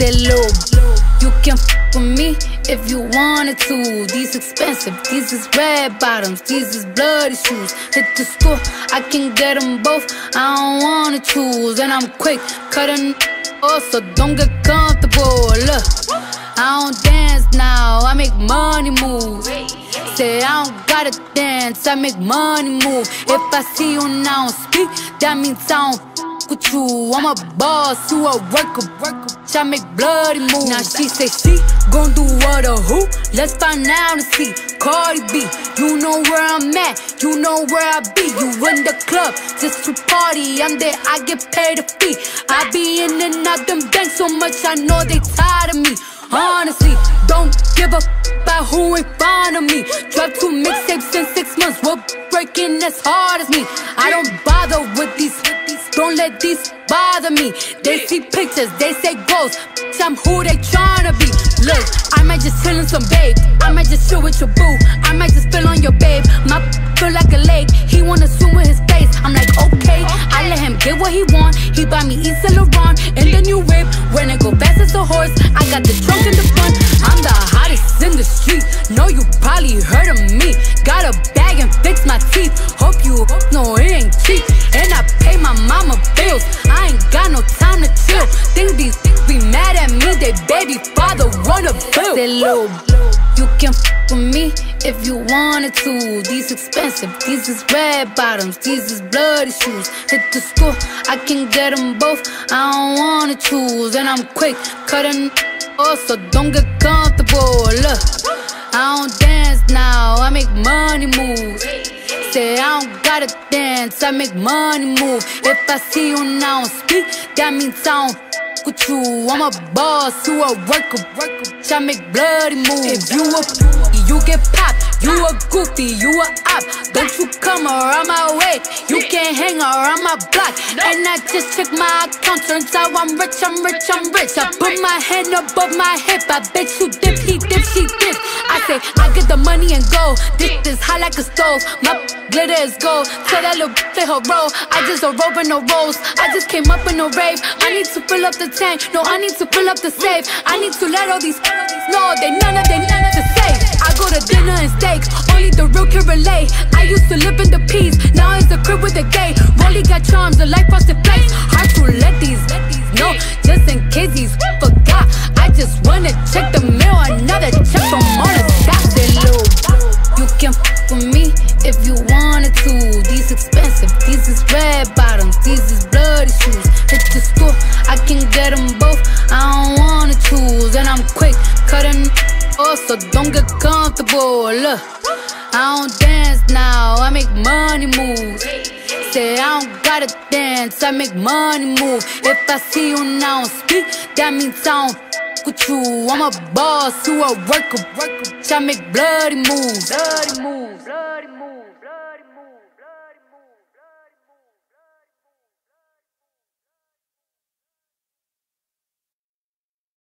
low. You can f with me if you wanted to. These expensive, these is red bottoms, these is bloody shoes. Hit the store, I can get them both. I don't wanna choose, and I'm quick cutting off, so don't get comfortable. Look, I don't dance now, I make money move. Say I don't gotta dance, I make money move. If I see you now speak, that means I don't f- with you. I'm a boss, you a worker, worker. I make bloody moves. Now she say she gon' do what or who? Let's find out and see. Cardi B, you know where I'm at, you know where I be. You in the club just to party. I'm there, I get paid a fee. I be in and out them banks so much, I know they tired of me. Honestly, don't give a about who ain't fond of me. Drop two mixtapes in six months, we're breaking as hard as me. I don't bother with don't let these bother me. They see pictures, they say. Bitch, I'm who they tryna be. Look, I might just chill in some bape. I might just chill with your boo. I might just spill on your babe. My feel like a lake. He wanna swim with his face. I'm like, okay. I let him get what he want. He buy me Yves Saint Laurent and the new whip. When it go fast as a horse, I got the trunk in the front. I'm the hottest in the street. Know you probably heard of me. Got a bag and fix my teeth. Mama bills. I ain't got no time to chill. Think these be mad at me. They baby father wanna bill. Say, little, you can f with me if you wanted to. These expensive, these is red bottoms, these is bloody shoes. Hit the school, I can get them both. I don't wanna choose, and I'm quick cutting off, so don't get comfortable. Look, I don't dance now, I make money moves. I don't gotta dance, I make money move. If I see you now speak, that means I don't with you. I'm a boss, you a worker. I make bloody moves. If you a you get popped. You a goofy, you a op. Don't you come around my way. You can't hang around my block. And I just check my account. Turns out I'm rich, I'm rich, I'm rich. I put my hand above my hip. I bet you dip, he dip, she dip. I say, I get the money and go. This is hot like a stove. My glitter is gold. Tell that little play her roll. I just a rope and no rolls. I just came up in a rave. I need to fill up the tank. No, I need to fill up the safe. I need to let all these know they none of they none of the safe. And steaks. Only the real can relate. I used to live in the peace. Now it's a crib with a gay. Rolly got charms, the life frosted place. Hard to let these know. Just in case he's forgot. I just wanna check the mail. Another check from all the they low. You can f with me if you wanted to. These expensive, these is red bottoms, these is bloody shoes. Hit the store, I can get them both. I don't so don't get comfortable. Look, I don't dance now, I make money move. Say I don't gotta dance, I make money move. If I see you now speak, that means I don't with you. I'm a boss, who a worker. I make bloody moves. bloody moves. Bloody moves.